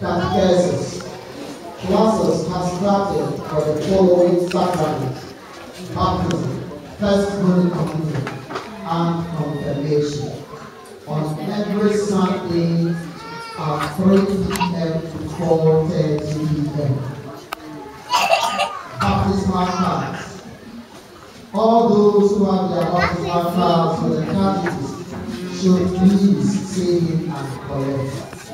catechesis. Classes have started for the following sacraments: baptism, first Holy Communion, and confirmation. On every Sunday at 3 p.m. to 4.30 p.m. Baptismal cards. All those who have their baptismal cards for the catechism should please save and collect.